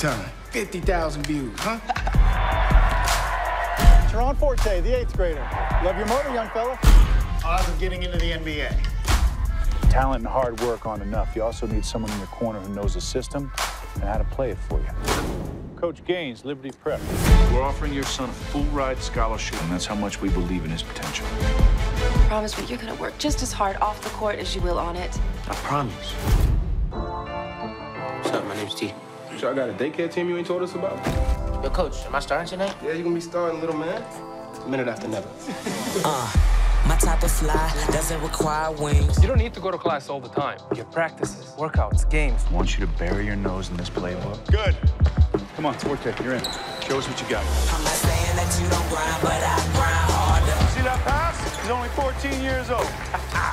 time. 50,000 views, huh? Terron Forte, the eighth grader. Love your motor, young fella. Odds of getting into the NBA. Talent and hard work aren't enough. You also need someone in your corner who knows the system and how to play it for you. Coach Gaines, Liberty Prep. We're offering your son a full ride scholarship, and that's how much we believe in his potential. Promise me you're gonna work just as hard off the court as you will on it. I promise. What's up? My name's T. Y'all got a daycare team you ain't told us about? Yo, coach, am I starting tonight? Yeah, you gonna be starting, little man. A minute after never. Uh, my type of fly doesn't require wings. You don't need to go to class all the time. You have practices, workouts, games. I want you to bury your nose in this playbook. Good. Come on, Forte, you're in. Show us what you got. I'm not saying that you don't grind, but I grind harder. See that pass? He's only 14 years old.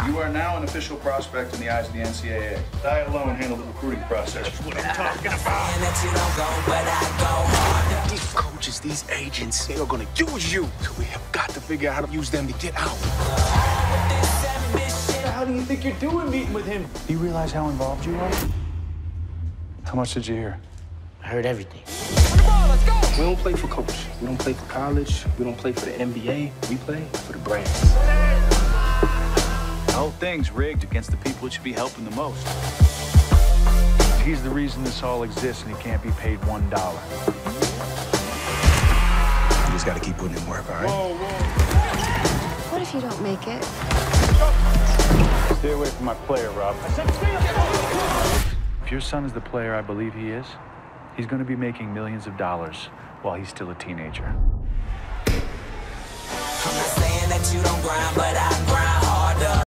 You are now an official prospect in the eyes of the NCAA. I alone handle the recruiting process. That's what I'm talking about. Saying that you don't go, but I go harder. These coaches, these agents, they are gonna use you. So we have got to figure out how to use them to get out. How do you think you're doing meeting with him? Do you realize how involved you are? How much did you hear? I heard everything. We don't play for coach. We don't play for college. We don't play for the NBA. We play for the brand. The whole thing's rigged against the people it should be helping the most. He's the reason this all exists, and he can't be paid one dollar. You just gotta keep putting in work, all right? What if you don't make it? Stay away from my player, Rob. If your son is the player I believe he is, he's going to be making millions of dollars while he's still a teenager.